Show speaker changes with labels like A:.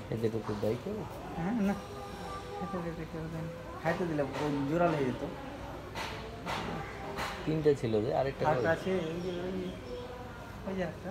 A: খেতে তো দেয় কেউ?
B: হ্যাঁ না। খেতে দিতে দিলে জোরাল হয়ে যেত।
A: তিনটে ছিল যে আরেকটা
B: আছে ওই যে ওই একটা